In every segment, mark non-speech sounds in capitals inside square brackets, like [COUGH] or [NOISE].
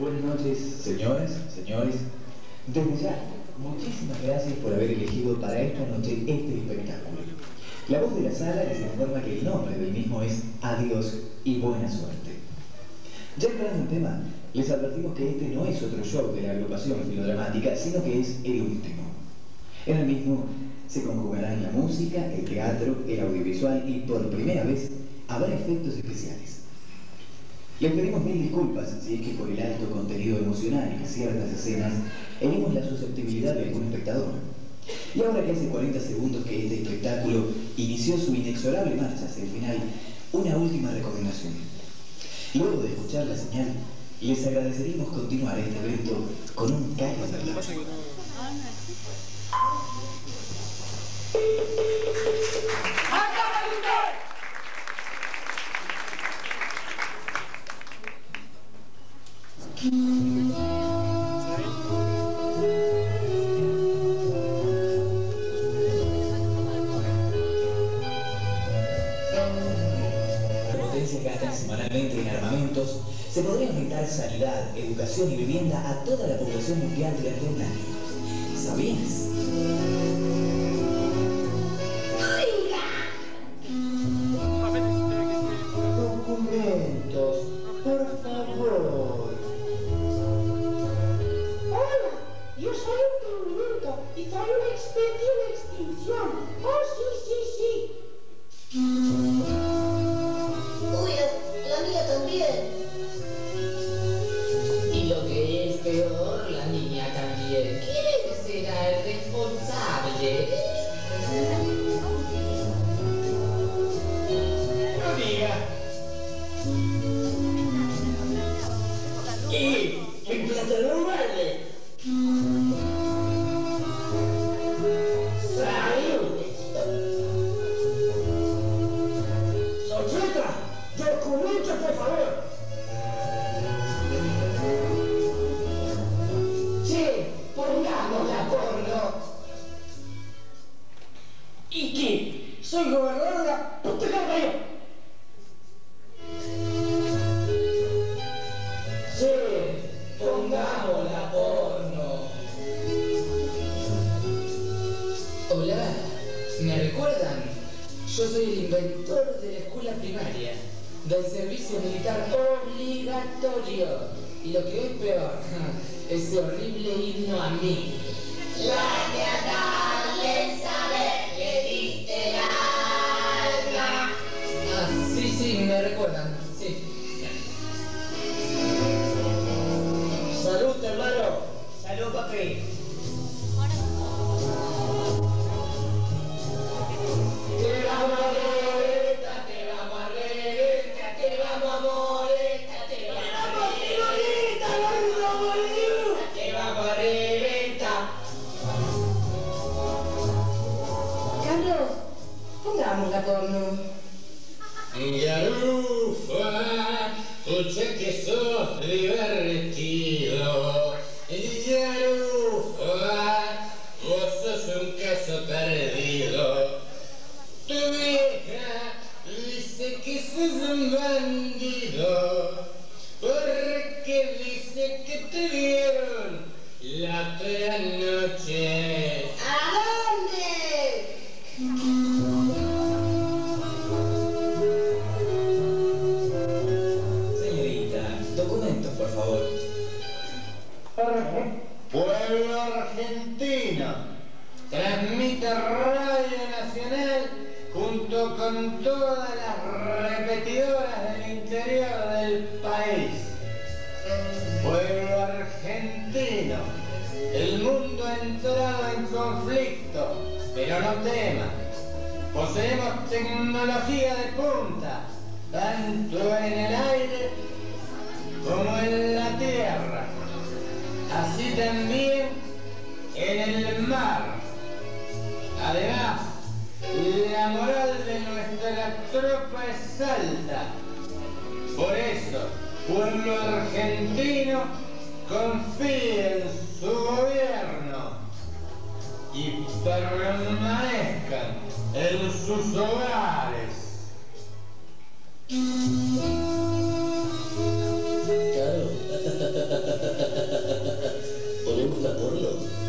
Buenas noches, señores, señores. Desde ya, muchísimas gracias por haber elegido para esta noche este espectáculo. La voz de la sala les informa que el nombre del mismo es Adiós y Buena Suerte. Ya entrando en tema, les advertimos que este no es otro show de la agrupación filodramática, sino que es el último. En el mismo se conjugarán la música, el teatro, el audiovisual y por primera vez habrá efectos especiales. Les pedimos mil disculpas si es que por el alto contenido emocional en ciertas escenas herimos la susceptibilidad de algún espectador. Y ahora que hace 40 segundos que este espectáculo inició su inexorable marcha hacia el final, una última recomendación. Luego de escuchar la señal, les agradeceríamos continuar este evento con un carro de potencias en armamentos, se podría brindar sanidad, educación y vivienda a toda la población mundial durante un año. ¿Sabías? Carlos, pongamos la porno. Garufa, escucha que sos divertido. Garufa, vos sos un caso perdido. Tu vieja dice que sos un bandido. Porque dice que te vieron la otra noche. Con todas las repetidoras del interior del país. Pueblo argentino, el mundo ha entrado en conflicto, pero no tema. Poseemos tecnología de punta, tanto en el aire como en la tierra así también en el mar. Además, la moral de nuestra tropa es alta. Por eso, pueblo argentino confía en su gobierno y permanezcan en sus hogares. Claro. [LAUGHS] ¿Ponemos la porno?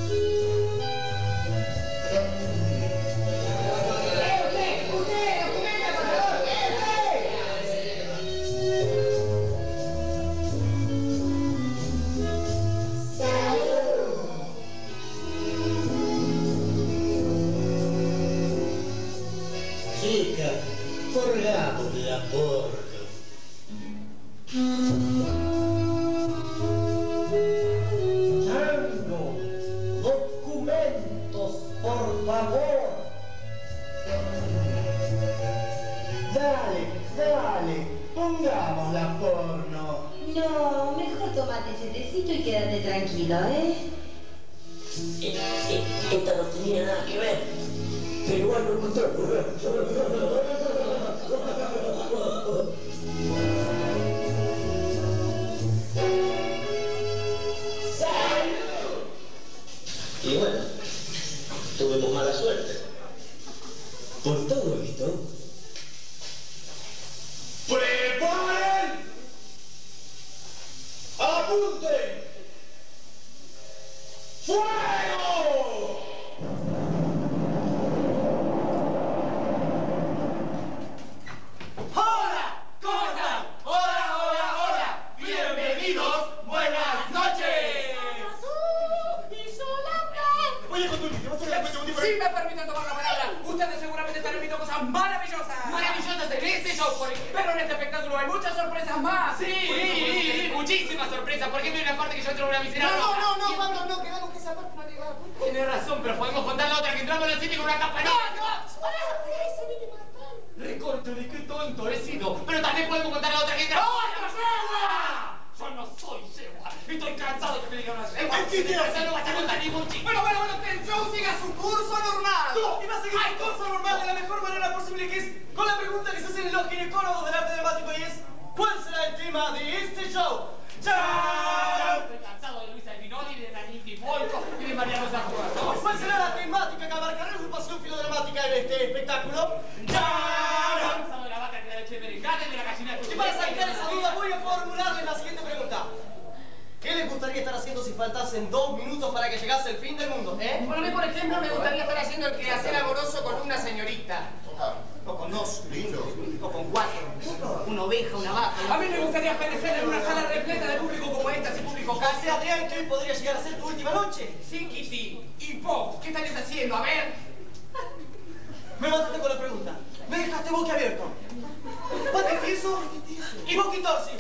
De qué tonto he sido. Pero también podemos contar la otra entramos. ¡Oh, Segua! Yo no soy Segua. Estoy cansado de que me digan una. ¿Qué te hace? no vas a contar ningún chiste. Bueno, bueno, bueno, que el show siga su curso normal. No, y va a seguir el curso normal de la mejor manera posible, que es con la pregunta que se hacen los ginecólogos del arte dramático y es ¿Cuál será el tema de este show? ¡Chao! Estoy cansado de Luisa Albinoni, de Daniti Polco y de María Rosa Juárez. ¿Cuál será la temática que abarcará la agrupación filodramática en este espectáculo? Estoy ¡Chao! cansado de la vaca, de la leche de berenjena y de la gallina de Y para sacar esa duda voy a formularles la siguiente pregunta. ¿Qué les gustaría estar haciendo si faltasen dos minutos para que llegase el fin del mundo? ¿Eh? Bueno, a mí, por ejemplo, me gustaría estar haciendo el quehacer amoroso con una señorita. O con dos. O con cuatro. Una oveja, una vaca. A mí me gustaría aparecer en una sala repleta de público como esta, sin público Casi. Adrián, que hoy podría llegar a ser tu última noche. Sí, Kitty. ¿Y vos? ¿Qué estarías haciendo? A ver. Me mataste con la pregunta. Me dejaste boquiabierto. ¿Pate piso? Y boquitorsi.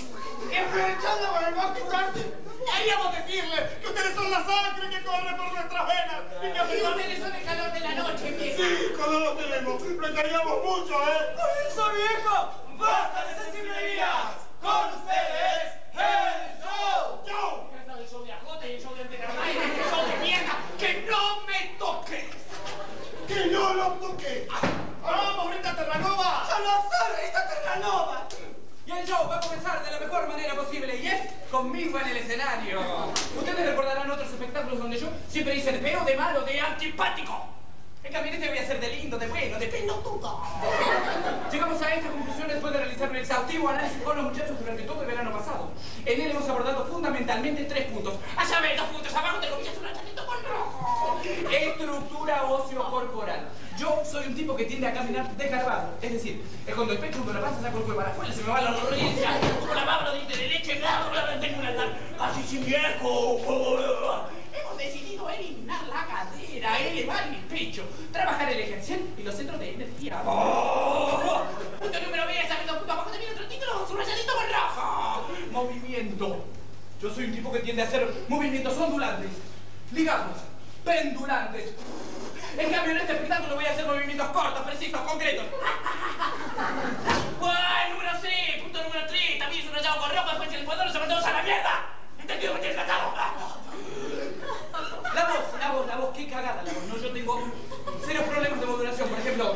Aprovechando con el boquitorsi, queríamos decirle que ustedes son la sangre que corre por nuestras venas y que a pesar ustedes son el calor de la noche, vieja. Sí, cuando lo tenemos. Lo queríamos mucho, ¿eh? ¡Por eso, viejo! ¡Basta de sensibilidad! ¡Con ustedes, el show! ¡Show! Del show de Ajote y el show de show de mierda, que no me toques. ¡Que no lo toque! ¡Vamos, Rita Terranova! ¡Ya no soy Rita Terranova! Y el show va a comenzar de la mejor manera posible y es conmigo en el escenario. Ustedes recordarán otros espectáculos donde yo siempre hice feo, de malo, de antipático. En cambio, este voy a ser de lindo, de bueno, de pelotudo. Llegamos a esta conclusión después de realizar un exhaustivo análisis con los muchachos durante todo el verano pasado. En él hemos abordado fundamentalmente tres puntos. Allá ven, dos puntos abajo, te comillas un con rojo. Estructura óseo-corporal. Yo soy un tipo que tiende a caminar desgarbado. Es decir, es cuando el pecho me la pasa, saco el cuerpo para afuera, se me va la rodilla, como la babra de de leche, bla, bla, bla, tengo una edad casi sin viejo. Hemos decidido eliminar la cadera, elevar el pecho, trabajar el ejercicio y los centros de energía. ¡Oh! Punto número 10, saliendo punto abajo también otro título, subrayadito con rojo. Movimiento. Yo soy un tipo que tiende a hacer movimientos ondulantes, ligados, pendulantes. En cambio, en este espectáculo voy a hacer movimientos cortos, precisos, concretos. ¡Bueno, número 6! Punto número 3. También subrayado con rojo, después el cuadro se mandamos a la mierda. ¿Entendido? ¿Me tienes tratado? La voz, la voz, la voz, qué cagada la voz. No, yo tengo serios problemas de modulación. Por ejemplo.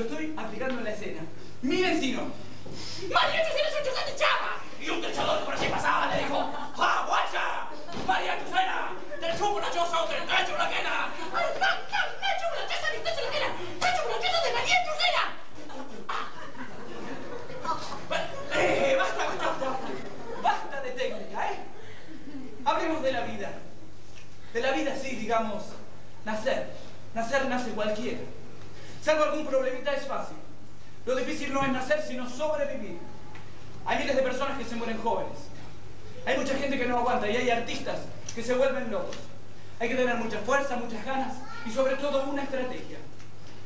lo estoy aplicando en la escena. Miren, Tino. María Chusena es un chusete chava. Y un techador por allí pasaba le dijo, ¡Ah, guacha! María Chusena, te chupo una choza o te echo una quena. ¡Ay, no, no, no chupo una choza ni te echo una quena! ¡Te chupo una choza de María Chusena! Eh, basta, basta, basta. Basta de técnica, ¿eh? Hablemos de la vida. De la vida sí, digamos, nacer. Nacer nace cualquiera. Salvo algún problemita es fácil. Lo difícil no es nacer, sino sobrevivir. Hay miles de personas que se mueren jóvenes. Hay mucha gente que no aguanta y hay artistas que se vuelven locos. Hay que tener mucha fuerza, muchas ganas y sobre todo una estrategia.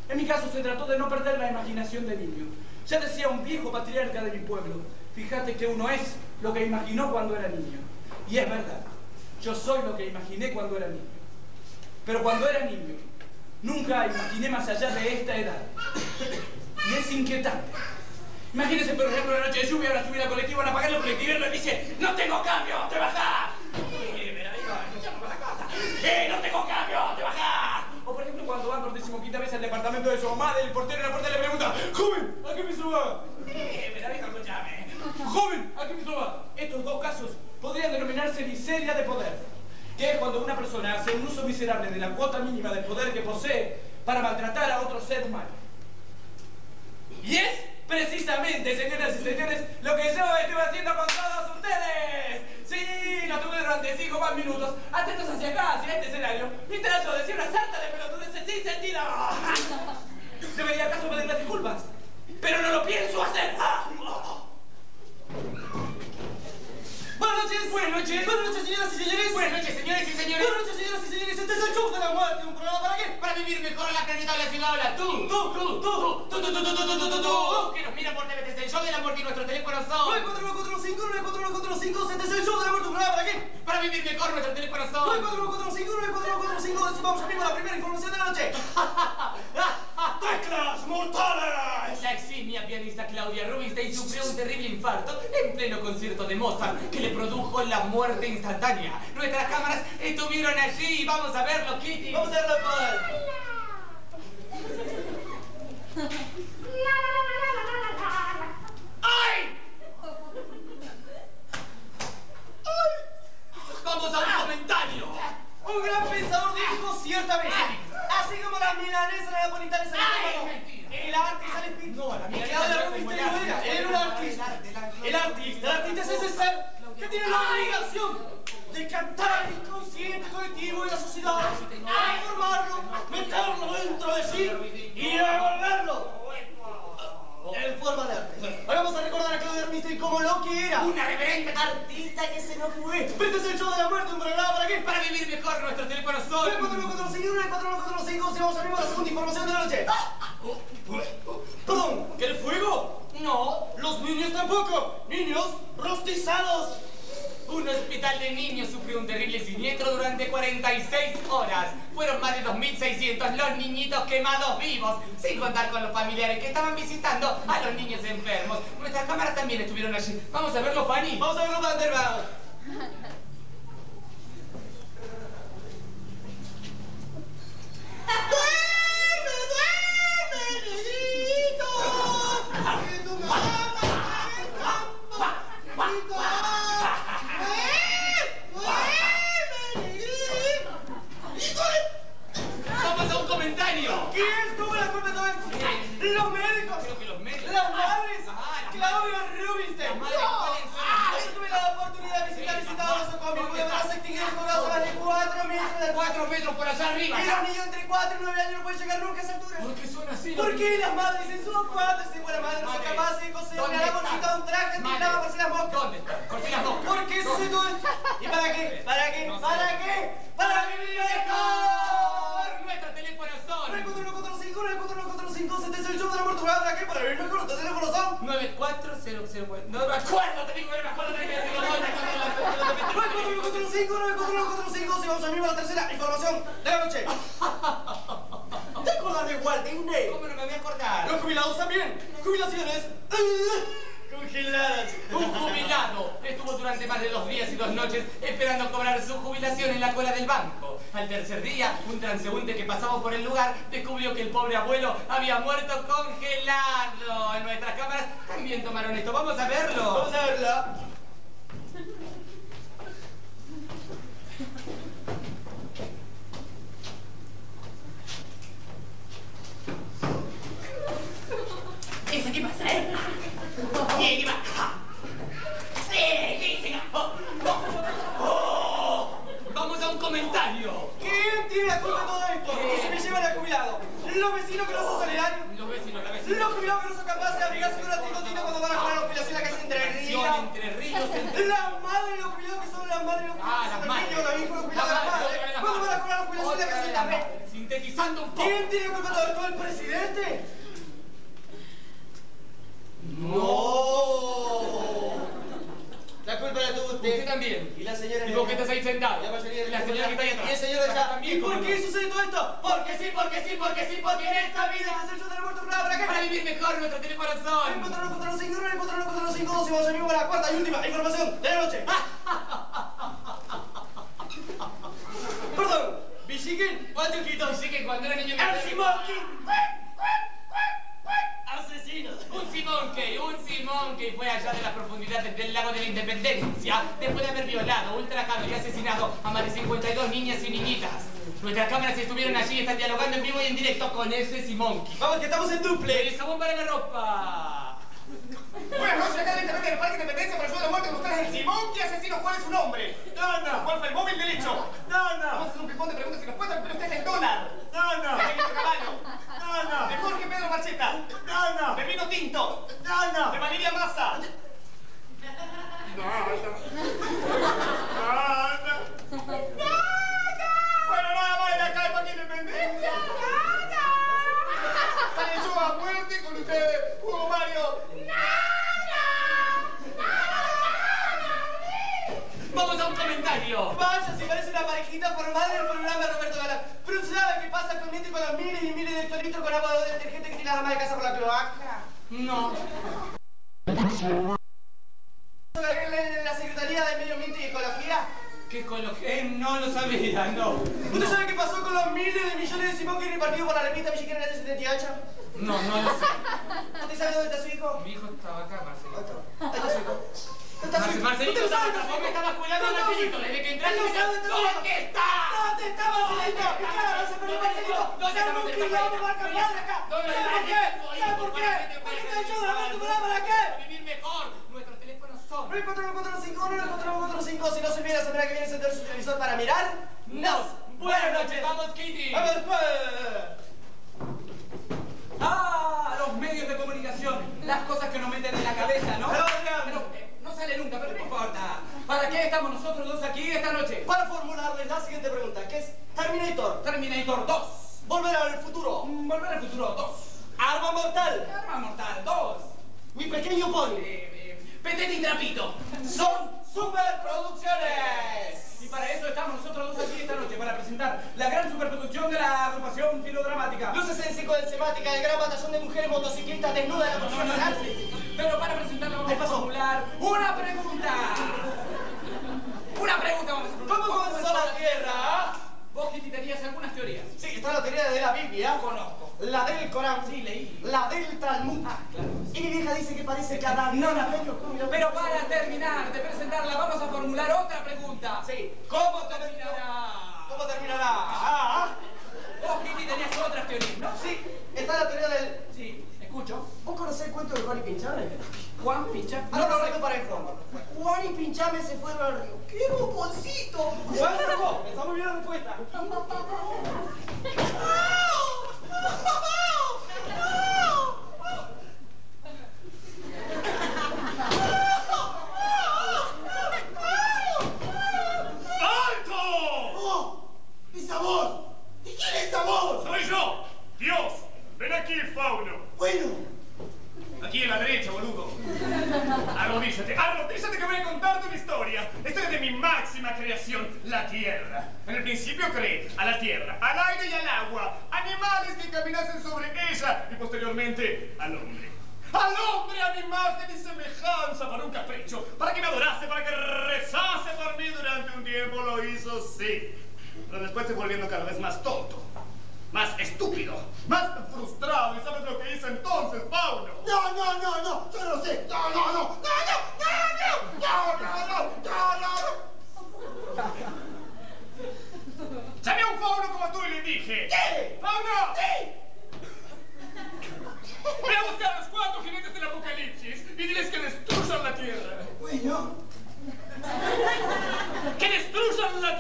En mi caso se trató de no perder la imaginación de niño. Ya decía un viejo patriarca de mi pueblo, fíjate que uno es lo que imaginó cuando era niño. Y es verdad, yo soy lo que imaginé cuando era niño. Pero cuando era niño, nunca imaginé más allá de esta edad. Y es inquietante. Imagínense, por ejemplo, una noche de lluvia, ahora subir al colectivo, van a pagar el colectivo y dice, no tengo cambio, te bajás. Eh, me la digo, escuchamos con la cosa. Eh, no tengo cambio, te bajás. O por ejemplo, cuando van por decimoquinta vez al departamento de su mamá, el portero en la puerta le pregunta, joven, ¿a qué piso va? Eh, me la digo, escúchame. Joven, ¿a qué piso va? Estos dos casos podrían denominarse miseria de poder, que es cuando una persona hace un uso miserable de la cuota mínima del poder que posee para maltratar a otro ser humano. Y es precisamente, señoras y señores, lo que yo estuve haciendo con todos ustedes. Sí, lo tuve durante cinco más minutos, atentos hacia acá, hacia este escenario, mientras yo decía una sarta de pelotudeces sin sentido. Debería acaso pedir las disculpas, pero no lo pienso hacer. Buenas noches. Buenas noches. Buenas noches, señoras y señores. Buenas noches, señores y señores. Buenas noches, señoras y señores. Este es el show de la muerte. ¿Un programa para qué? Para vivir mejor la planeta de la ciudad. Hola, tú. Tú, tú, tú, tú, tú, tú, tú, tú, tú, tú, tú, tú. Que nos mira por TVT. El show de la muerte y nuestros teléfonos son. 94145, 94145. Este es el show de la muerte. ¿Un programa para qué? Para vivir mejor nuestros teléfonos son. 94145, 94145. Decimos arriba la primera información de la noche. [LAUGHS] ¡Teclas mortales! La eximia pianista Claudia Rubinstein sufrió un terrible infarto en pleno concierto de Mozart que le produjo la muerte instantánea. Nuestras cámaras estuvieron allí y vamos a verlo, Kitty. Vamos a verlo, ¡Ay! Vamos a un comentario. Un gran pensador dijo ciertamente, así como las milanesas napolitanas en el el arte sale la no era, era un artista. El artista, el artista es ese ser que tiene la obligación de captar el inconsciente colectivo y la sociedad, transformarlo, meterlo dentro de sí y devolverlo en forma de arte. Ahora vamos a recordar a Claudia Armstrong como lo que era. Una reverenda artista que se nos fue. Este es el show de la muerte, un programa para qué? Para vivir mejor nuestros teléfonos son. 94145, 94145, si vamos a la segunda información de la noche. Perdón, ¿que el fuego? No, los niños tampoco. Niños rostizados. Un hospital de niños sufrió un terrible siniestro durante 46 horas. Fueron más de 2.600 los niñitos quemados vivos, sin contar con los familiares que estaban visitando a los niños enfermos. Nuestras cámaras también estuvieron allí. Vamos a verlo, Fanny. Vamos a verlo, Vanderbilt. No. Corán. Sí, leí. La del Talmud. Ah, claro. Y mi vieja dice que parece que Adán no la veo.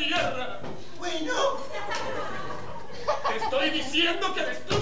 mi guerra. Bueno. Te estoy diciendo que destruye.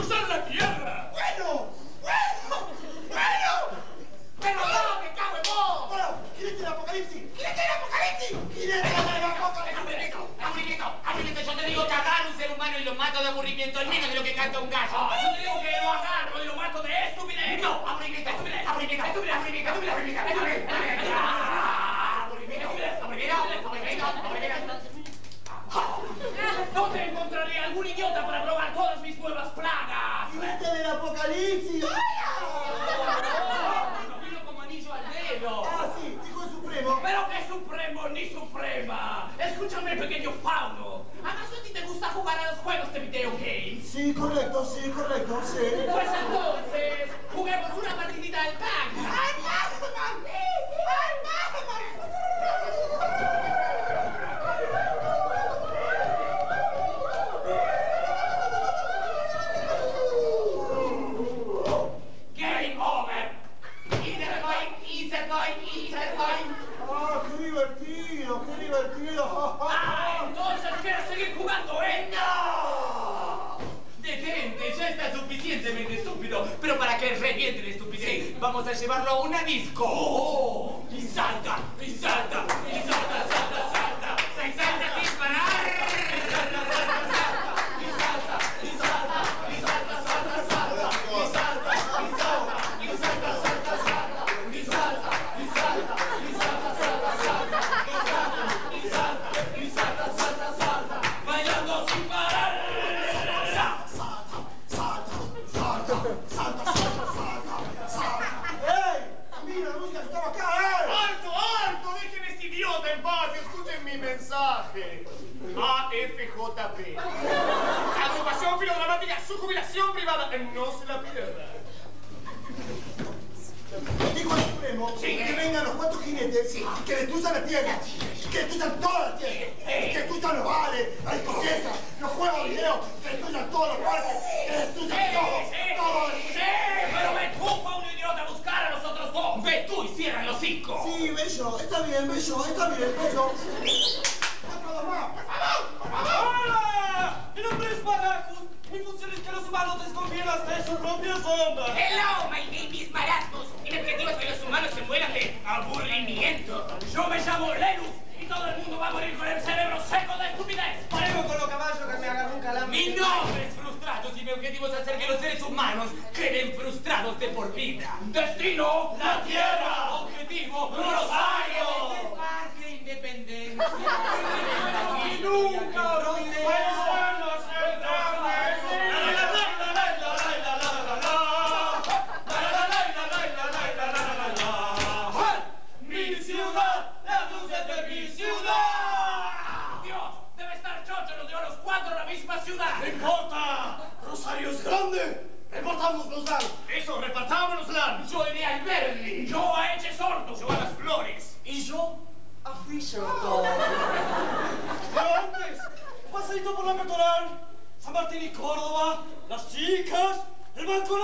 Martín y Córdoba, las chicas, el Banco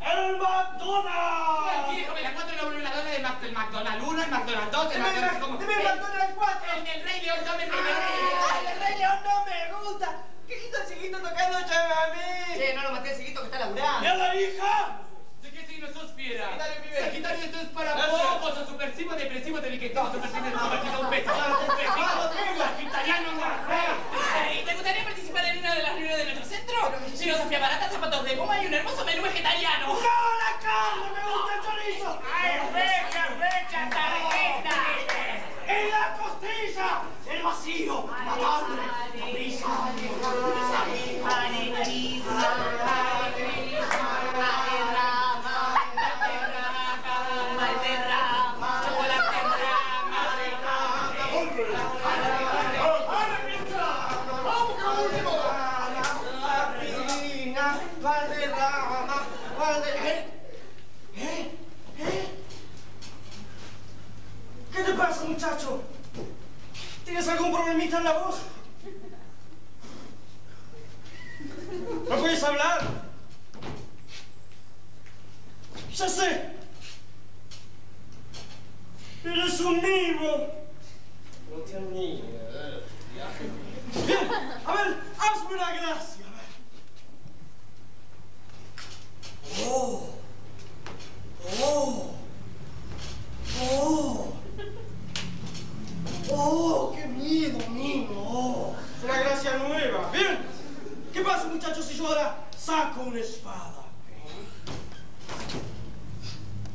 el McDonald's. Aquí, joven, la McDonald's 1, el McDonald's 2, el McDonald's. Deme el McDonald's 4. El del Rey León no me gusta. El ¿Qué hizo el chiquito tocando chamamé? Che, no lo maté el chiquito que está laburando. ¡Mira la hija! Piera. Sagitario, esto es para bobos o subversivo, depresivo, delicativo, superficial, convertido, un pesado, un pesado, sagitariano, te gustaría participar en una de las reuniones de nuestro centro? Filosofía barata, zapatos de goma y un hermoso menú vegetariano. ¡No, la carne! ¡Me gusta el chorizo! ¡Ay, fecha, fecha, tarjeta! ¡En la costilla! ¡El vacío! ¡La carne! minutes en avance. Pourquoi ils sont là Chassez Il est soumis. Bien, Amel, la glace. Oh. Oh. Oh. Oh, que saco una espada?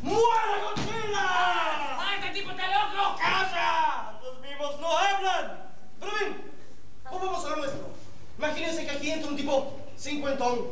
¡Muera, Godzilla! ¡Ah, este tipo está loco! ¡Calla! Los vivos no hablan. Pero bien, pues vamos a lo nuestro. Imagínense que aquí entra un tipo cincuentón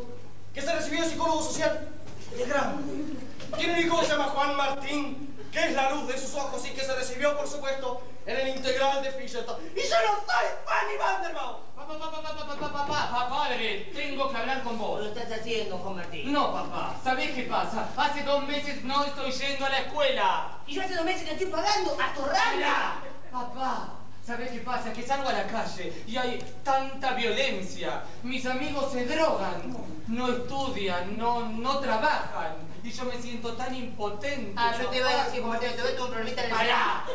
que se recibió de psicólogo social de grande. Tiene un hijo que se llama Juan Martín, que es la luz de sus ojos y que se recibió, por supuesto, en el integral de Fisherton. ¡Y yo no soy Fanny Vanderbilt! Papá, papá, papá, papá, papá, papá, padre, tengo que hablar con vos. Lo estás haciendo, Juan Martín. No, papá, ¿sabés qué pasa? Hace dos meses no estoy yendo a la escuela. Y yo hace dos meses que estoy pagando a torranda. Papá, ¿sabés qué pasa? Que salgo a la calle y hay tanta violencia. Mis amigos se drogan, no estudian, no, no trabajan. Y yo me siento tan impotente. Ah, yo te voy a decir, Martín, te a un problemita en el ¡Pará!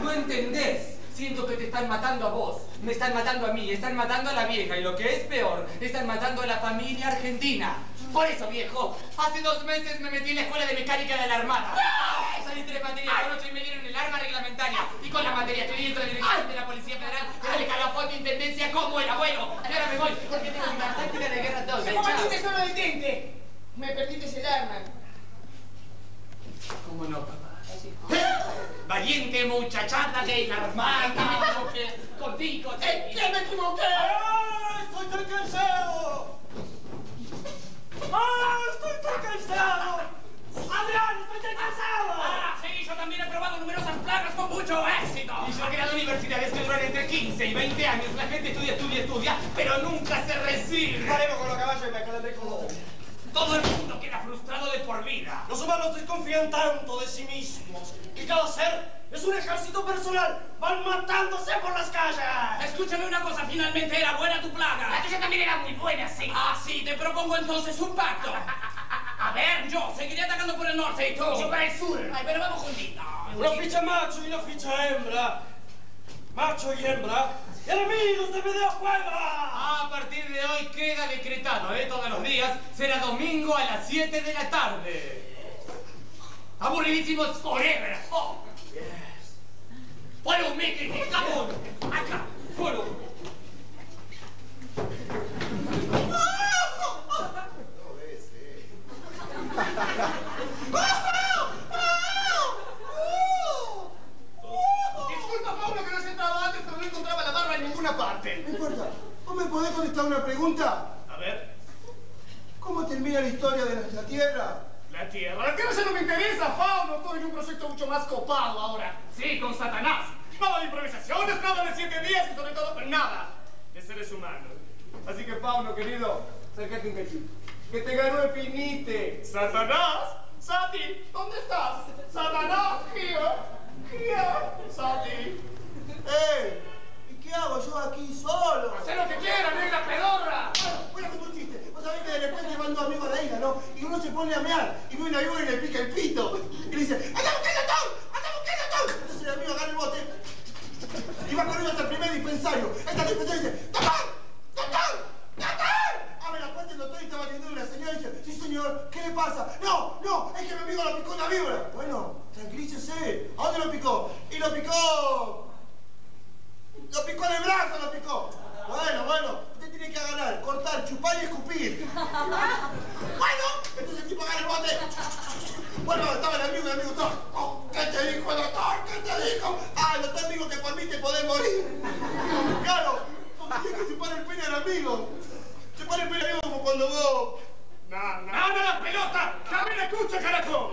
No entendés. Siento que te están matando a vos, me están matando a mí, están matando a la vieja y lo que es peor, están matando a la familia argentina. Por eso, viejo, hace dos meses me metí en la escuela de mecánica de la Armada. Salí tres materias por ocho y me dieron el arma reglamentaria. Y con la materia estoy dentro de la dirección de la Policía Federal, de la Calafón de Intendencia como el abuelo. Y ahora me voy porque tengo mi táctica de guerra 2. Juan Martín, te solo detente. Me perdiste el arma. ¿Cómo no, papá? Valiente muchachada de la equivoqué contigo. ¿En qué me equivoqué? ¡Ah, estoy tan cansado! ¡Ah, estoy tan cansado! ¡Adrián, estoy tan cansado! Ah, sí, yo también he probado numerosas plagas con mucho éxito. Y yo he creado universidades que duran entre 15 y 20 años. La gente estudia, estudia, estudia, pero nunca se recibe. Paremos con los caballos y me con los Todo el mundo queda frustrado de por vida. Los humanos desconfían tanto de sí mismos que cada ser es un ejército personal. Van matándose por las calles. Escúchame una cosa, finalmente era buena tu plaga. La tuya también era muy buena, sí. Ah, sí, te propongo entonces un pacto. [LAUGHS] A ver, yo seguiré atacando por el norte y tú. Yo para el sur. Ay, pero vamos juntitos. Una ficha macho y una ficha hembra. Macho y hembra. Enemigos de videojuegos. A partir de hoy queda decretado, ¿eh? Todos los días será domingo a las 7 de la tarde. Aburridísimos forever. Oh. Yes. Follow me, que me cago. Acá. Follow. Disculpa, Pablo, que no has entrado antes, pero no encontraba la barba en ninguna parte. No importa. ¿Vos me podés contestar una pregunta? A ver, ¿Cómo termina la historia de nuestra tierra? la Tierra. La Tierra ya no me interesa, Pablo. Estoy en un proyecto mucho más copado ahora. Sí, con Satanás. Nada de improvisaciones, nada de siete días y sobre todo nada de seres humanos. Así que, Pablo, querido, acércate un cachito. Que te ganó el pinite. ¿Satanás? Sati, ¿dónde estás? Satanás, here. Here. Sati. ¡Eh! ¿Y qué hago yo aquí solo? Haz lo que quieras, negra pedorra. Bueno, voy a contar un chiste. Vos sabés que de repente van dos amigos a la isla, ¿no? Y uno se pone a mear y ve una víbora y le pica el pito. Y le dice, ¡anda el doctor! ¡Anda el doctor! Entonces el amigo agarra el bote y va corriendo hasta el primer dispensario. Entra al dispensario dice, ¡Doctor! ¡Doctor! ¡Doctor! Abre la puerta y el doctor y estaba atendiendo una señora y dice, sí señor, ¿qué le pasa? No, no, es que mi amigo lo picó una víbora. Bueno, tranquilícese. ¿A dónde lo picó? Y lo picó... Lo picó en el brazo, lo picó. Bueno, bueno, usted tiene que agarrar, cortar, chupar y escupir. bueno, entonces el tipo agarra el bote. Bueno, estaba el amigo el amigo estaba. "Oh, ¿Qué te dijo el doctor? ¿Qué te dijo? Ah, el doctor dijo que por mí te podés morir. Claro, porque que chupar el pene al amigo. Chupar el pene al amigo como cuando vos. No, no. ¡Anda la pelota! ¡También escucha, carajo!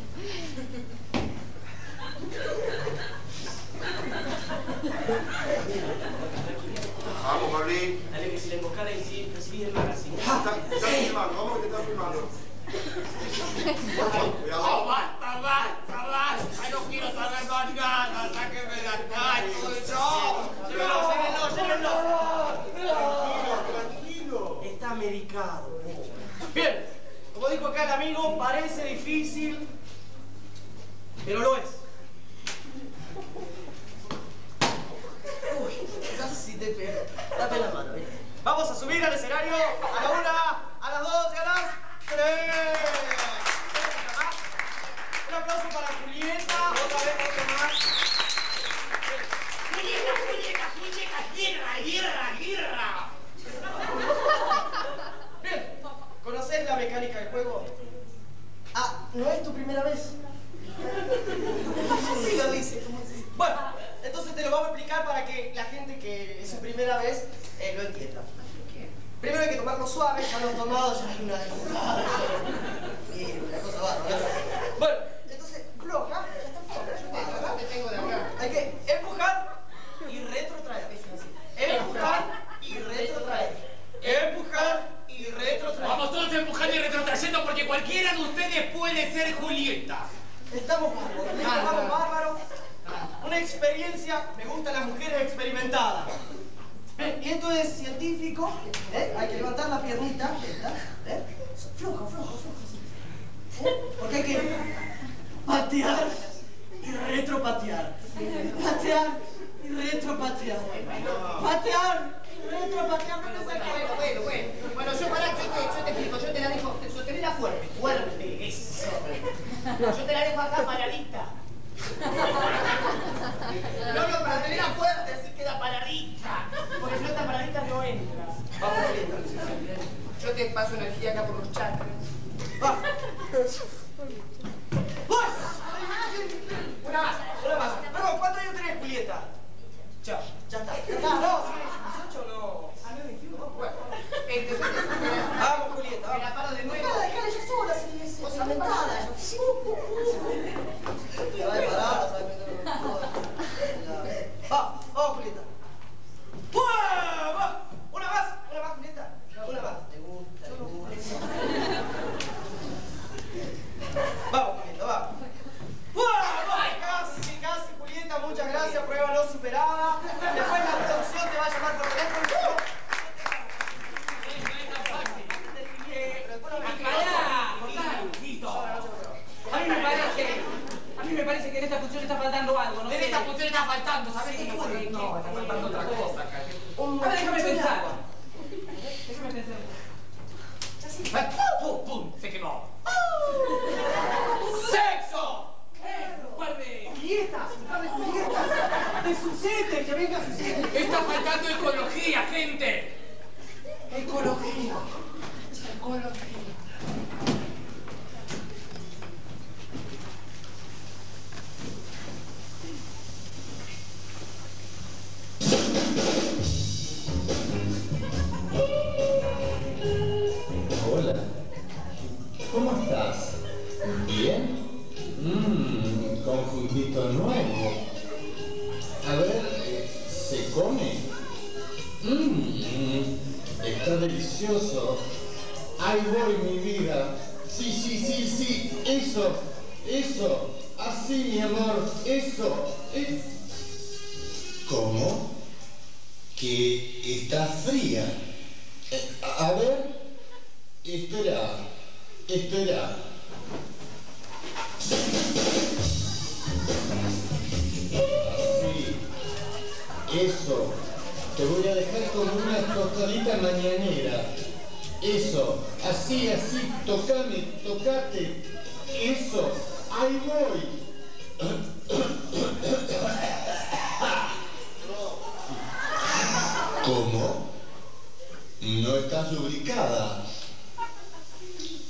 saber más nada! ¡Sáquenme de acá! ¡Soy yo! Llévenlo, llévenlo, llévenlo. Tranquilo, tranquilo. Está medicado. Bien, como dijo acá el amigo, parece difícil, pero lo es. Uy, casi te pego. Dame la mano, ¿viste? Vamos a subir al escenario a la una, a las dos y a las tres. Un aplauso para Julieta, otra vez, otra más. Julieta, Julieta, Julieta, guerra, guerra, guerra. Bien, ¿conoces la mecánica del juego? Ah, ¿no es tu primera vez? Sí lo dice. Bueno, entonces te lo vamos a explicar para que la gente que es su primera vez eh, lo entienda. Primero hay que tomarlo suave, ya lo han tomado, ya hay una desbocada. Sí, una cosa bárbara. Bueno, entonces, floja, ya está ¿no? te tengo de acá. Hay que empujar y retrotraer. Empujar y retrotraer. Empujar y retrotraer. Vamos todos empujando y retrotrayendo porque cualquiera de ustedes puede ser Julieta. Estamos bárbaros, estamos bárbaros. Una experiencia, me gustan las mujeres experimentadas. Y esto es científico, ¿eh? hay que levantar la piernita, ¿eh? floja, floja. así. ¿Eh? Porque hay que patear y retropatear. Patear y retropatear. Patear y retropatear. Bueno, bueno, bueno. Bueno, yo para que te, yo te explico, yo te la dejo, sostenela fuerte, fuerte, eso. Yo te la dejo acá paradita. No, no, para tenerla fuerte, así queda paradita. Porque si no está paradita no entra. Vamos, Julieta. Yo te paso energía acá por los chakras. Va. ¡Pues! Una más. Una más. Perdón, ¿cuántos años tenés, Julieta? Chao, ya está. Ya no, Eso, eso. Así, mi amor. Eso. Es... ¿Cómo? Que está fría. Eh, a a ver. Espera, espera. Así. Eso. Te voy a dejar con una tostadita mañanera. Eso. Así, así. Tocame, tocate. Eso. Ahí voy. ¿Cómo? No estás lubricada.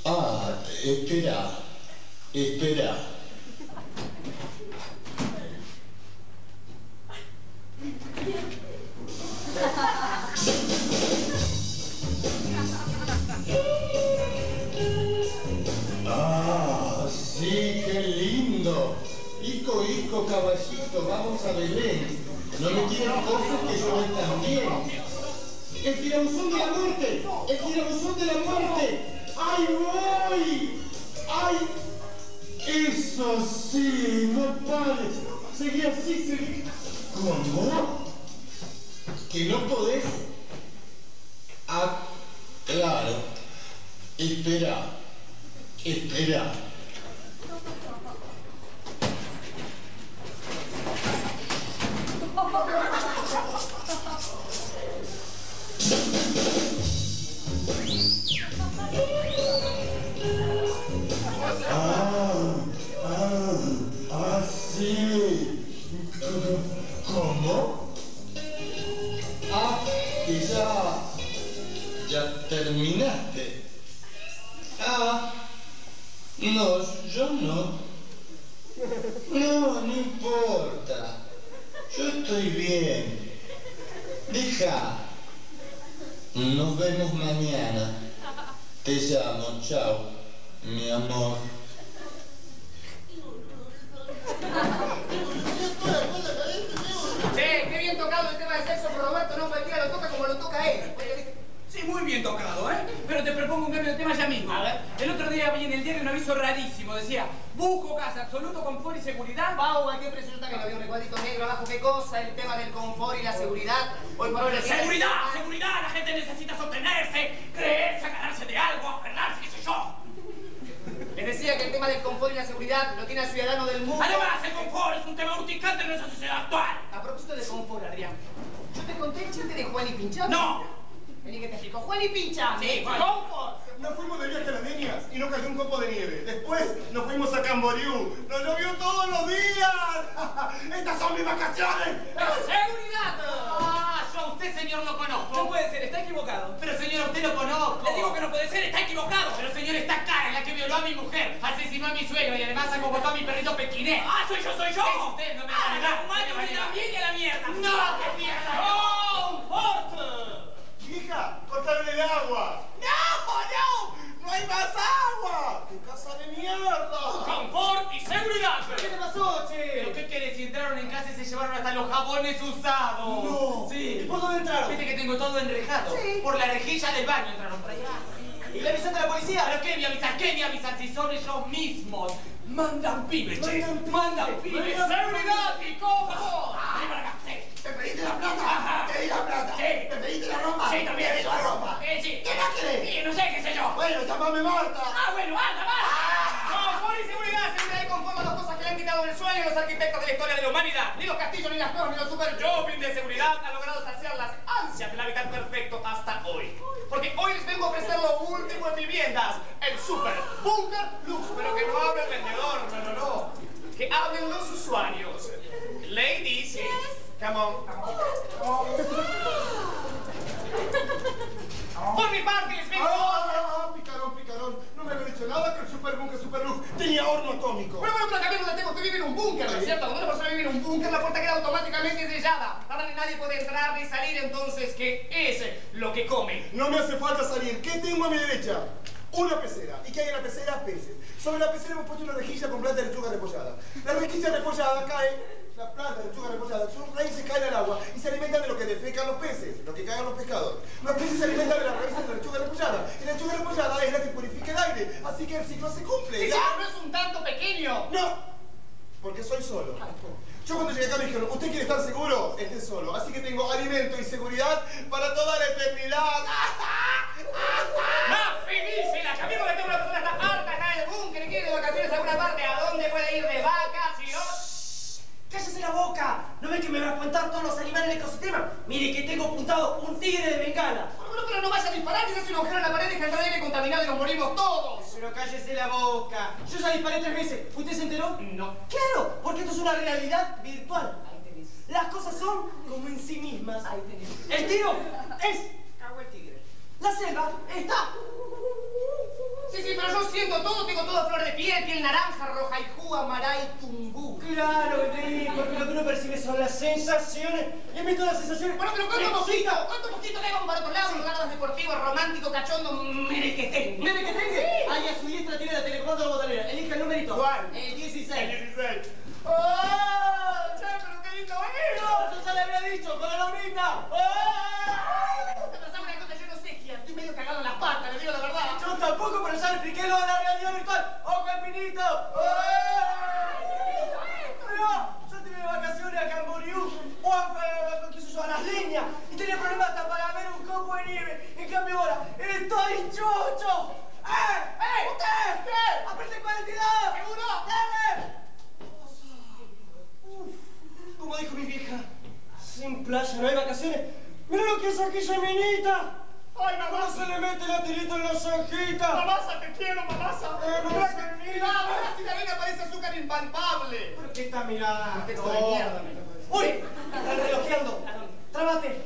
Ah, espera, espera. Vamos a Belén. No me tienen cosas que lloren también. ¡El tirabuzón de la muerte! ¡El tirabuzón de la muerte! ¡Ahí voy! ¡Ay! Eso sí, no pares. Seguí así, seguí. ¿Cómo? ¿Que no podés? Ah, claro. Espera. Espera. Jabones usados. No. Sí. ¿Y por dónde entraron? Viste que tengo todo enrejado. Sí. Por la rejilla del baño entraron por allá. ¿Y le avisaste a la policía? ¿Pero qué me avisan? ¿Qué me avisan si son ellos mismos? Mandan pibes, che. Mandan pibes. Mandan pibes. ¡Seguridad y sí. ¿Me pediste la plata? Ajá. ¿Te di la plata? Sí. ¿Me pediste la ropa? Sí, también. ¿Te di la ropa? Eh, sí. ¿Qué más querés? Sí, no sé, qué sé yo. Bueno, llamame Marta. Ah, bueno, anda, va. Confort y seguridad, seguridad y confort son dos cosas que le han quitado el sueño a los arquitectos de la historia de la humanidad. Ni los castillos, ni las torres, ni los super shopping de seguridad han logrado saciar las ansias del hábitat perfecto hasta hoy. Porque hoy les vengo a ofrecer lo último en viviendas, el super bunker lux. Pero que no hable el vendedor, no, no, no. Que hablen los usuarios. Ladies, come on. Por mi parte, nada que el superbúnker superlux tenía horno atómico. Bueno, bueno, pero de tema. Usted vive en un búnker, ¿no es cierto? Cuando una persona vive en un búnker, la puerta queda automáticamente sellada. Ahora ni nadie puede entrar ni salir, entonces, ¿qué es lo que come? No me hace falta salir. ¿Qué tengo a mi derecha? Una pecera. ¿Y qué hay en la pecera? Peces. Sobre la pecera hemos puesto una rejilla con planta de lechuga repollada. La rejilla repollada cae, la planta de lechuga repollada, sus raíces caen al agua y se alimentan de lo que defecan los peces, lo que cagan los pescados. Los peces se alimentan de las raíces de la lechuga repollada. Y la lechuga repollada es la que purifica el aire. Así que el ciclo se cumple. Sí, sí, pero no es un tanto pequeño. ¡No! Porque soy solo. Yo cuando llegué acá me dijeron, ¿usted quiere estar seguro? Esté solo. Así que tengo alimento y seguridad para toda la eternidad. ¡Más feliz! La camino que tengo una persona está harta acá en el búnker quiere de vacaciones a alguna parte. ¿A dónde puede ir de vacaciones? ¡Cállese la boca! ¿No ve que me va a contar todos los animales del ecosistema? Mire que tengo apuntado un tigre de bengala. Bueno, pero no vaya a disparar, que se hace un agujero en la pared y que entra aire contaminado y nos morimos todos. Pero cállese la boca. Yo ya disparé tres veces. ¿Usted se enteró? No. Claro, porque esto es una realidad virtual. Las cosas son como en sí mismas. El tiro es Cago el tigre. la selva está. Sí, sí, pero yo siento todo, tengo toda flor de piel, piel naranja, roja y juga, maray, tumbú. Claro, sí, porque lo que uno percibe son las sensaciones. Y todas las sensaciones. Bueno, pero ¿cuánto mosquito? ¿Cuánto mosquito le vamos para otro lado? Un lugar deportivo, romántico, cachondo, merequetengue. Mire que tenga. Ahí a su diestra tiene la telecomando de la botonera. Elija el numerito. ¿Cuál? El 16. El 16. ¡Oh! Pero qué lindo vino! ¡Yo ya le había dicho! ¡Con la Laurita! ¡Oh! ¿Qué pasa una cosa? Yo no sé, Gia. Estoy medio cagado en las patas, le digo la verdad. Yo tampoco, pero ya le expliqué lo de la realidad virtual. ¡Ojo, Espinito! ¡Oh! Playa, no hay vacaciones. Mira lo que es aquella minita. Ay, ¿Cómo mamá. se le mete la tirita en las hojitas? Mamasa, te quiero, mamasa. Eh, mamasa. Cuidado, la cigarrina parece azúcar impalpable. ¿Por qué está mirando? Texto de mierda, me. ¡Uy! Están relojeando. Trábate.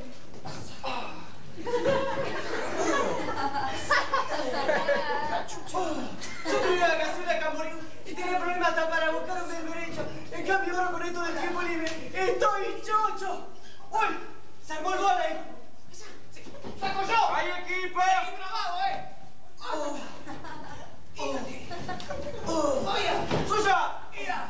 Yo tenía una vacaciones a Camboriú y tenía problemas hasta para buscar un berberecho. En cambio, ahora con esto del tiempo libre, estoy chocho. ¡Uy! Se armó el gol ahí. ¡Saco yo! ¡Hay equipo! ¡Seguí trabado, eh! ¡Oye! ¡Suya! ¡Mira!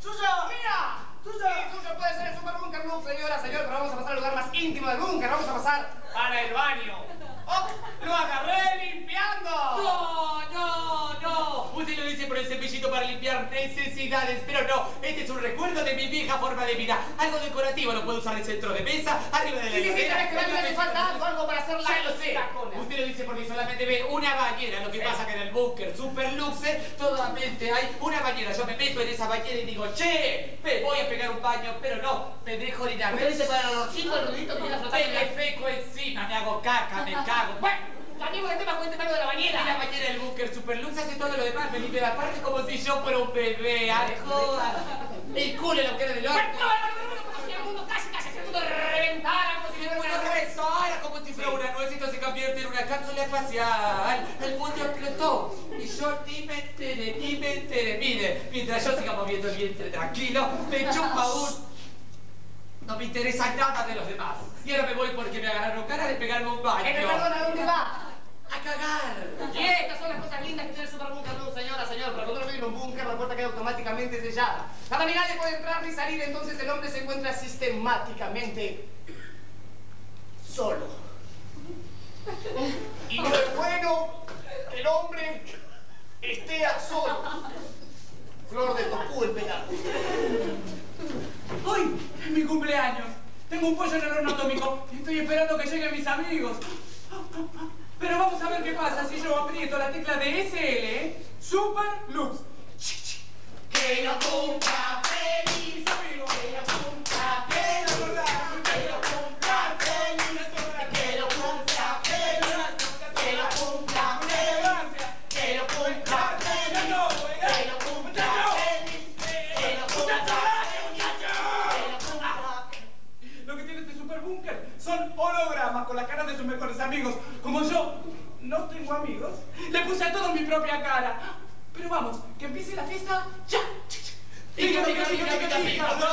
¡Suya! ¡Mira! ¡Suya! Sí, suyo puede ser el super búnker, no, señora, señor, pero vamos a pasar al lugar más íntimo del búnker. Vamos a pasar para el baño. ¡Oh! ¡Lo agarré limpiando! No, no, no. Usted lo dice por el cepillito para limpiar necesidades, pero no. Este es un recuerdo de mi vieja forma de vida. Algo decorativo, lo puedo usar de centro de mesa, arriba de la Sí, sí, sí, heladera, tenés que ver que arriba le de- falta algo, algo para hacer la Ya lo sé. tacones. Usted lo dice porque solamente ve una bañera. Lo que pasa que en el búnker super luxe solamente hay una bañera. Yo me meto en esa bañera y digo, che, me voy a pegar un baño, pero no, me dejo orinar. Usted dice para el olorcito, el ruidito que viene a flotar Me en me la- feco encima, me hago caca, me cago. Bueno, Cambiemos de tema, cuénteme algo de la y la bañera. bañera del búnker super luxe hace todo lo demás. Me limpia la parte como si yo fuera un bebé. ¡Ay, joda! El culo en la cara del Bueno, orto. no, no, no, no, no, como si el mundo casi, casi se el mundo reventara, como si Me fuera muero una rezo, ahora como si fuera una nuecita se convierte en una cápsula espacial. El mundo explotó y yo ni me enteré, ni me enteré. Mire, mientras yo siga moviendo el vientre tranquilo, me chupa un... No me interesa nada de los demás. Y ahora me voy porque me agarraron cara de pegarme un baño. Eh, perdón, ¿a dónde va? A cagar. Y estas son las cosas lindas que tiene el super búnker, no, señora, señor. Pero cuando uno vive en un búnker, la puerta queda automáticamente sellada. La manera de puede entrar ni salir, entonces el hombre se encuentra sistemáticamente solo. Y no es bueno que el hombre esté a solo. Flor de topú el pelado. ¡Hoy es mi cumpleaños! Tengo un pollo en el horno atómico y estoy esperando que lleguen mis amigos. Pero vamos a ver qué pasa si yo aprieto la tecla de SL, ¿eh? Super Lux. Que lo cumpla feliz, mejores amigos. Como yo no tengo amigos, le puse a todos mi propia cara. Pero vamos, que empiece la fiesta ya. Pica, pica, pica, pica, pica, flor.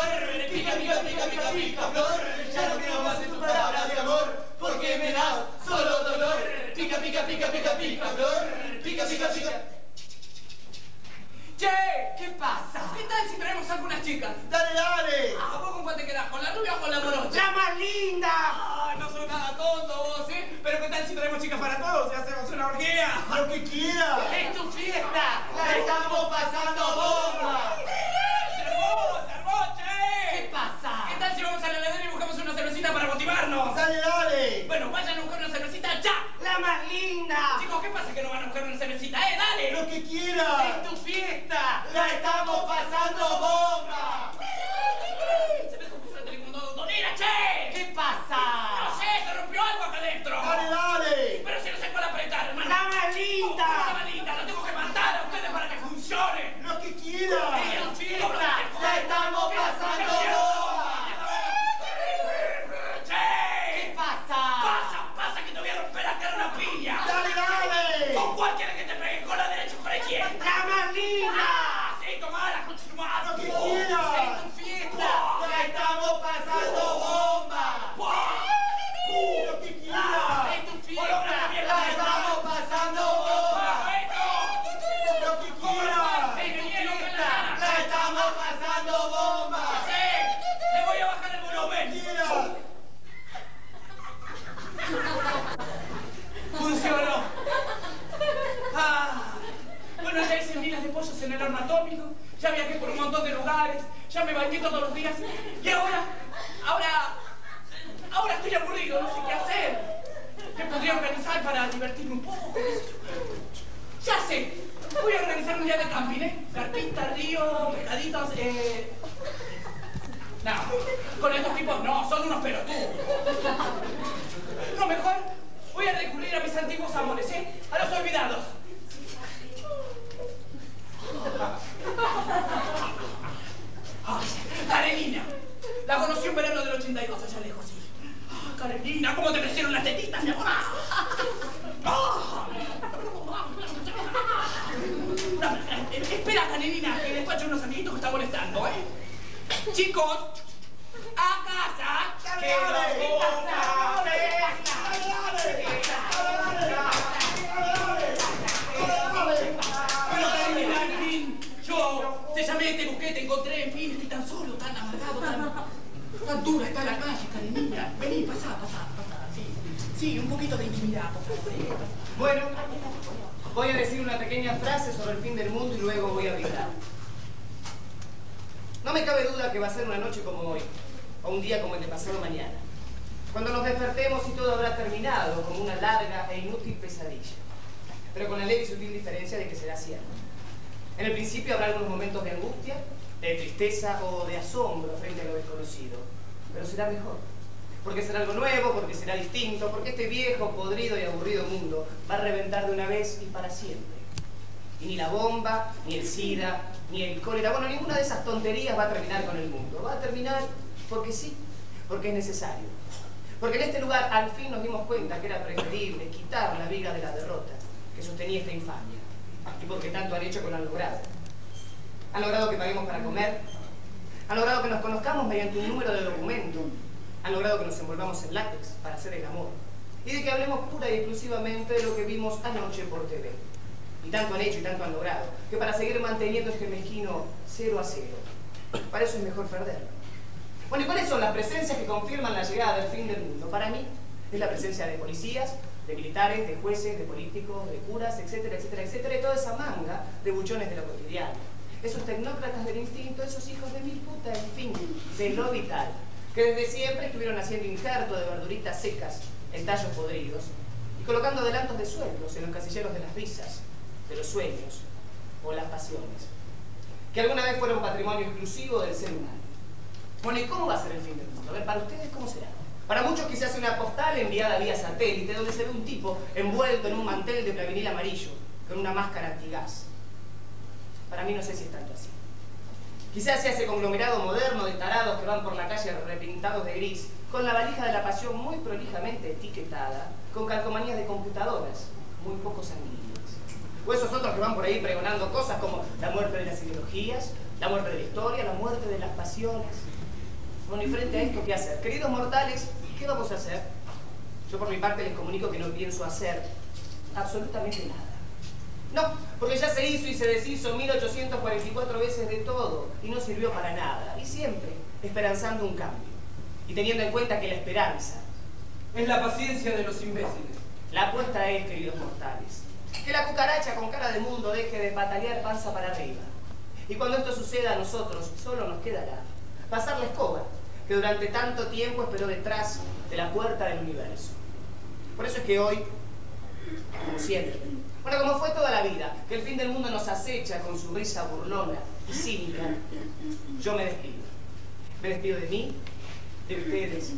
Pica, pica, pica, pica, pica, flor. Ya no quiero más de tu palabra de amor, porque me das solo dolor. Pica, pica, pica, pica, pica, flor. Pica, pica, pica. Che, ¿qué pasa? ¿Qué tal si traemos algunas chicas? ¡Dale, dale! ¿A vos con cuál te quedás? ¿Con la rubia o con la morocha? ¡La más linda! Ay, no soy nada tonto vos, ¿eh? Pero ¿qué tal si traemos chicas para todos y hacemos una orgía? ¡Lo que quiera! ¡Es tu fiesta! ¡La estamos pasando bomba! ¡Se armó, se armó, che! ¿Qué pasa? ¿Qué tal si vamos a la heladera y buscamos una cervecita para motivarnos? ¡Dale, dale! Bueno, vayan a buscar una. ¡La más linda! Chicos, ¿qué pasa que no van a buscar una cervecita? ¡Eh, dale! ¡Lo que quiera! ¡Es tu fiesta! ¡La estamos pasando bomba! Se me descompuso la telecondonera, che. ¿Qué pasa? No sé, se rompió algo acá adentro. ¡Dale, dale! Yo te busqué, te encontré, en fin, estoy tan solo, tan amargado, tan, tan dura está la calle, Karenina. Vení, pasá, pasá, pasá, sí. Sí, un poquito de intimidad, por favor. Bueno, voy a decir una pequeña frase sobre el fin del mundo y luego voy a brindar. No me cabe duda que va a ser una noche como hoy, o un día como el de pasado mañana. Cuando nos despertemos y todo habrá terminado como una larga e inútil pesadilla. Pero con la leve y sutil diferencia de que será cierto. En el principio habrá algunos momentos de angustia, de tristeza o de asombro frente a lo desconocido. Pero será mejor. Porque será algo nuevo, porque será distinto, porque este viejo, podrido y aburrido mundo va a reventar de una vez y para siempre. Y ni la bomba, ni el SIDA, ni el cólera, bueno, ninguna de esas tonterías va a terminar con el mundo. Va a terminar porque sí, porque es necesario. Porque en este lugar al fin nos dimos cuenta que era preferible quitar la viga de la derrota que sostenía esta infamia. Y porque tanto han hecho que lo han logrado. Han logrado que paguemos para comer. Han logrado que nos conozcamos mediante un número de documento. Han logrado que nos envolvamos en látex para hacer el amor. Y de que hablemos pura y exclusivamente de lo que vimos anoche por TV. Y tanto han hecho y tanto han logrado, que para seguir manteniendo este mezquino cero a cero, para eso es mejor perderlo. Bueno, ¿y cuáles son las presencias que confirman la llegada del fin del mundo? Para mí, es la presencia de policías, de militares, de jueces, de políticos, de curas, etcétera, etcétera, etcétera, y toda esa manga de buchones de lo cotidiano. Esos tecnócratas del instinto, esos hijos de mil puta, en fin, de lo vital, que desde siempre estuvieron haciendo injerto de verduritas secas en tallos podridos y colocando adelantos de sueldos en los casilleros de las risas, de los sueños o las pasiones, que alguna vez fueron patrimonio exclusivo del ser humano. Bueno, ¿y cómo va a ser el fin del mundo? A ver, para ustedes, ¿cómo será? Para muchos quizás una postal enviada vía satélite donde se ve un tipo envuelto en un mantel de plavinil amarillo con una máscara antigás. Para mí no sé si es tanto así. Quizás sea ese conglomerado moderno de tarados que van por la calle repintados de gris, con la valija de la pasión muy prolijamente etiquetada, con calcomanías de computadoras, muy poco sanguíneas. O esos otros que van por ahí pregonando cosas como la muerte de las ideologías, la muerte de la historia, la muerte de las pasiones. Bueno, y frente a esto, ¿qué hacer? Queridos mortales, ¿qué vamos a hacer? Yo por mi parte les comunico que no pienso hacer absolutamente nada. No, porque ya se hizo y se deshizo 1844 veces de todo y no sirvió para nada. Y siempre esperanzando un cambio. Y teniendo en cuenta que la esperanza Es la paciencia de los imbéciles. La apuesta es, queridos mortales, que la cucaracha con cara de mundo deje de patalear panza para arriba. Y cuando esto suceda a nosotros, solo nos quedará pasar la escoba, que durante tanto tiempo esperó detrás de la puerta del universo. Por eso es que hoy, como siempre, bueno, como fue toda la vida, que el fin del mundo nos acecha con su risa burlona y cínica, yo me despido. Me despido de mí, de ustedes,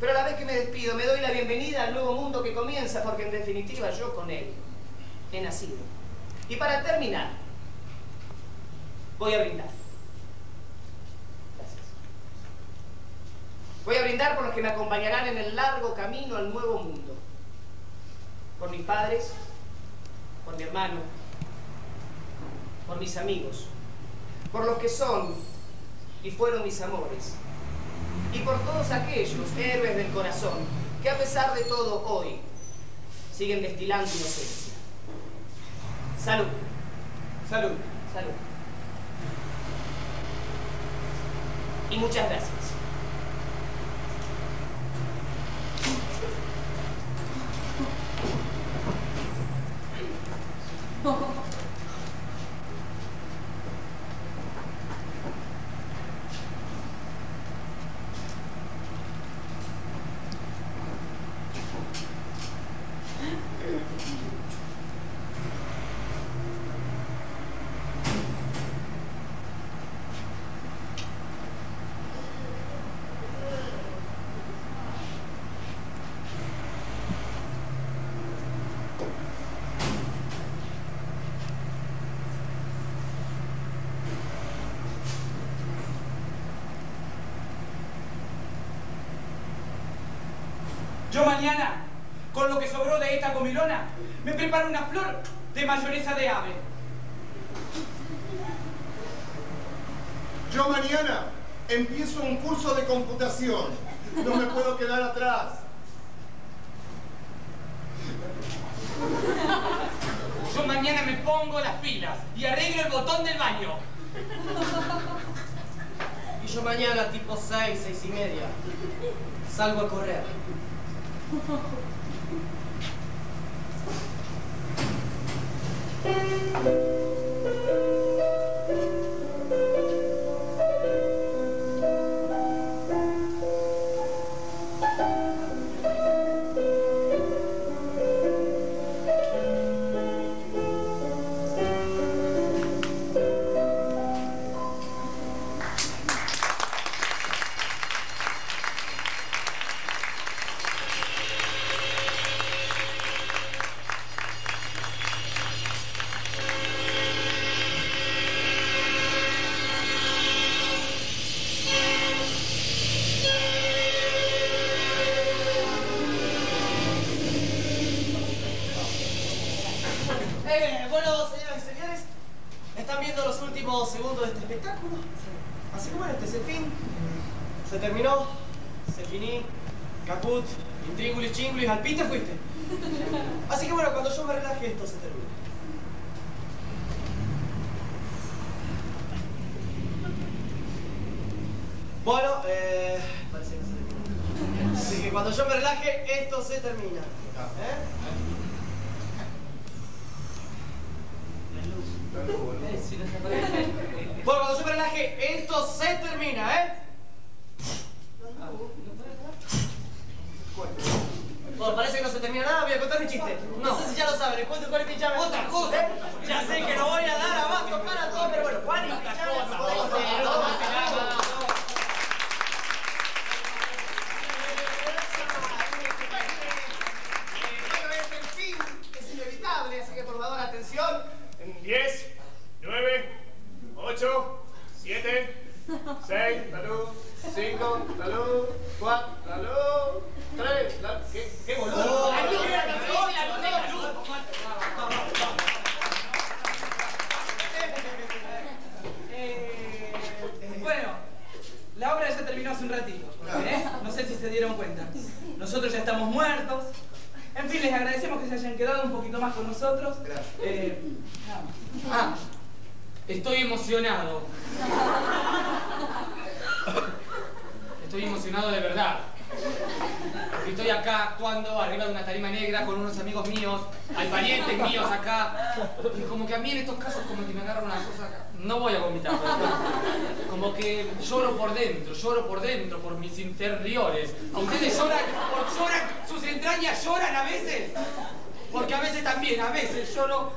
pero a la vez que me despido, me doy la bienvenida al nuevo mundo que comienza, porque en definitiva yo con él he nacido. Y para terminar, voy a brindar. Voy a brindar por los que me acompañarán en el largo camino al nuevo mundo. Por mis padres, por mi hermano, por mis amigos, por los que son y fueron mis amores, y por todos aquellos héroes del corazón que a pesar de todo hoy siguen destilando inocencia. Salud. Salud. Salud. Y muchas gracias. Preparo una flor de mayonesa de ave. Yo mañana empiezo un curso de computación. No me puedo quedar atrás. Yo mañana me pongo las pilas y arreglo el botón del baño. Y yo mañana, tipo 6, 6 y media, salgo a correr. Eh, En 10, 9, 8, 7, 6, salud, 5, salud, 4, salud, 3, salud. ¿Qué, qué boludo? La luz, la luz, la luz, la luz. Bueno, la obra ya terminó hace un ratito. ¿eh? No sé si se dieron cuenta. Nosotros ya estamos muertos. En fin, les agradecemos que se hayan quedado un poquito más con nosotros. Eh, ah, estoy emocionado. Estoy emocionado de verdad. Estoy acá actuando arriba de una tarima negra con unos amigos míos, hay parientes míos acá. Y como que a mí en estos casos como que me agarra una cosa acá. No voy a vomitar, como que lloro por dentro, lloro por dentro, por mis interiores. ¿A ustedes lloran, por- lloran, sus entrañas lloran a veces? Porque a veces también, a veces lloro.